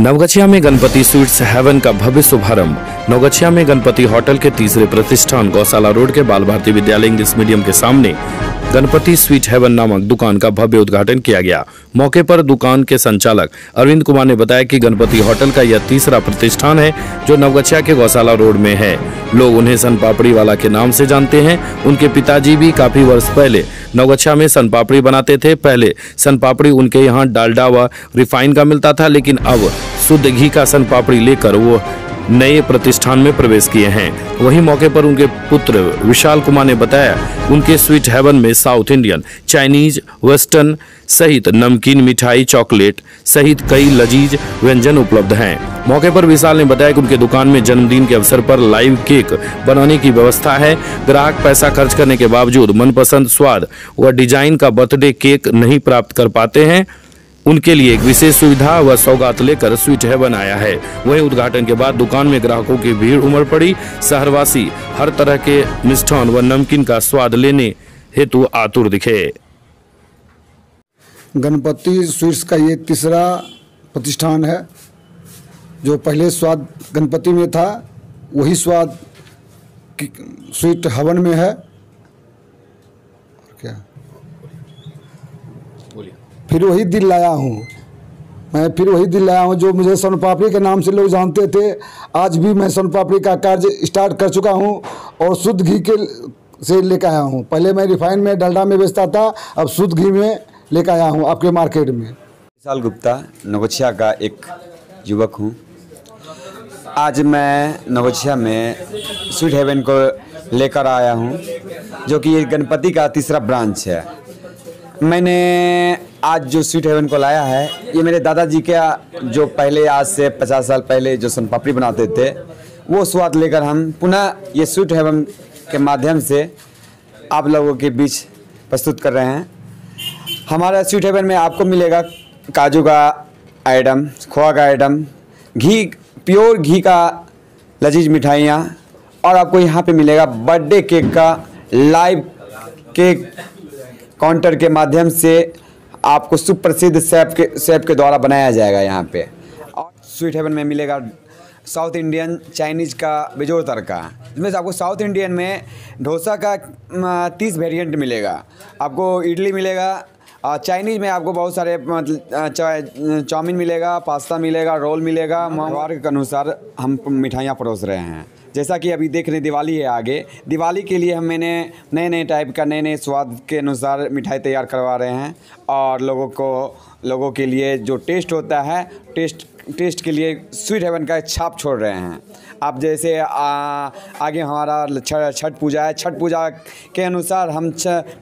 नवगछिया में Ganpati sweets haven का भव्य शुभारंभ। नवगछिया में गणपति होटल के तीसरे प्रतिष्ठान गौशाला रोड के बाल भारती विद्यालय इंग्लिश मीडियम के सामने गणपति स्वीट हेवन नामक दुकान का भव्य उद्घाटन किया गया। मौके पर दुकान के संचालक अरविंद कुमार ने बताया कि गणपति होटल का यह तीसरा प्रतिष्ठान है, जो नवगछिया के गौशाला रोड में है। लोग उन्हें सन पापड़ी वाला के नाम से जानते हैं। उनके पिताजी भी काफ़ी वर्ष पहले नवगछिया में सन पापड़ी बनाते थे। पहले सन पापड़ी उनके यहाँ डालडा व रिफाइन का मिलता था, लेकिन अब शुद्ध घी का सन पापड़ी लेकर वो नए प्रतिष्ठान में प्रवेश किए हैं। वहीं मौके पर उनके पुत्र विशाल कुमार ने बताया, उनके स्वीट हेवन में साउथ इंडियन, चाइनीज़, वेस्टर्न सहित नमकीन, मिठाई, चॉकलेट सहित कई लजीज व्यंजन उपलब्ध हैं। मौके पर विशाल ने बताया कि उनके दुकान में जन्मदिन के अवसर पर लाइव केक बनाने की व्यवस्था है। ग्राहक पैसा खर्च करने के बावजूद मनपसंद स्वाद व डिज़ाइन का बर्थडे केक नहीं प्राप्त कर पाते हैं। उनके लिए एक विशेष सुविधा व सौगात लेकर स्वीट हेवन आया है। वहीं उद्घाटन के बाद दुकान में ग्राहकों की भीड़ उमड़ पड़ी। शहरवासी हर तरह के मिष्ठान व नमकीन का स्वाद लेने हेतु आतुर दिखे। गणपति स्वीट्स का ये तीसरा प्रतिष्ठान है। जो पहले स्वाद गणपति में था वही स्वाद स्वीट हवन में है। क्या? फिर वही दिल लाया हूँ। मैं फिर वही दिल लाया हूँ जो मुझे सोन पापड़ी के नाम से लोग जानते थे। आज भी मैं सोन पापड़ी का कार्य स्टार्ट कर चुका हूँ और शुद्ध घी के से लेकर आया हूँ। पहले मैं रिफाइन में, डलडा में बेचता था, अब शुद्ध घी में लेकर आया हूँ आपके मार्केट में। विशाल गुप्ता नवगछिया का एक युवक हूँ। आज मैं नवगछिया में स्वीट हेवन को लेकर आया हूँ, जो कि ये गणपति का तीसरा ब्रांच है। मैंने आज जो स्वीट हेवन को लाया है, ये मेरे दादाजी का, जो पहले आज से पचास साल पहले जो सन पापड़ी बनाते थे, वो स्वाद लेकर हम पुनः ये स्वीट हेवन के माध्यम से आप लोगों के बीच प्रस्तुत कर रहे हैं। हमारा स्वीट हेवन में आपको मिलेगा काजू का आइटम खोआ का आइटम घी प्योर घी का लजीज मिठाइयाँ, और आपको यहाँ पे मिलेगा बर्थडे केक का लाइव केक काउंटर के माध्यम से आपको सुप्रसिद्ध सेब के सेब के द्वारा बनाया जाएगा यहाँ पे। और स्वीट हेवन में मिलेगा साउथ इंडियन चाइनीज़ का बेजोर तड़का। जिसमें से आपको साउथ इंडियन में डोसा का तीस वेरिएंट मिलेगा। आपको इडली मिलेगा चाइनीज़ में आपको बहुत सारे मतलब चाउमीन मिलेगा, पास्ता मिलेगा, रोल मिलेगा। मार्ग के अनुसार हम मिठाइयाँ परोस रहे हैं। जैसा कि अभी देख रहे हैं, दिवाली है आगे। दिवाली के लिए हम मैंने नए नए टाइप का नए नए स्वाद के अनुसार मिठाई तैयार करवा रहे हैं। और लोगों को, लोगों के लिए जो टेस्ट होता है टेस्ट टेस्ट के लिए स्वीट हेवन का छाप छोड़ रहे हैं। आप जैसे आ, आगे हमारा छठ पूजा है। छठ पूजा के अनुसार हम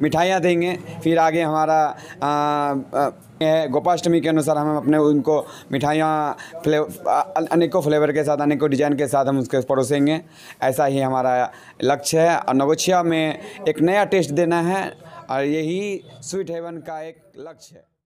मिठाइयाँ देंगे। फिर आगे हमारा आ, आ, गोपाष्टमी के अनुसार हम अपने उनको मिठाइयाँ फ्ले अनेकों फ्लेवर के साथ अनेकों डिज़ाइन के साथ हम उसके परोसेंगे। ऐसा ही हमारा लक्ष्य है। और नवोछिया में एक नया टेस्ट देना है। और यही स्वीट हेवन का एक लक्ष्य है।